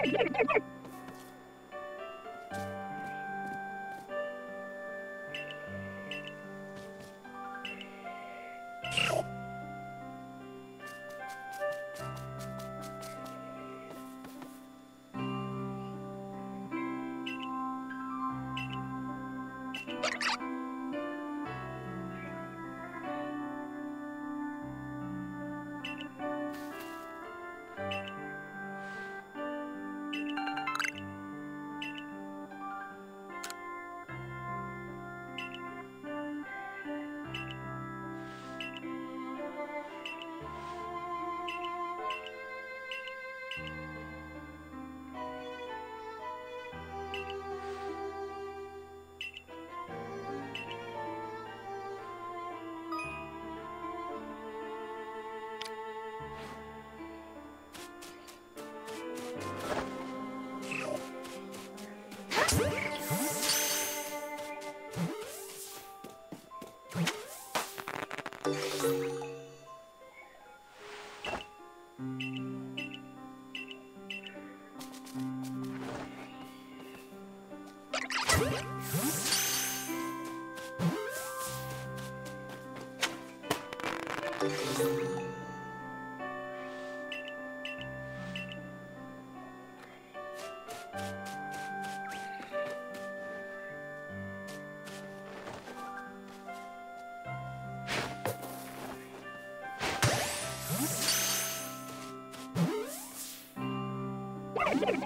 Huh?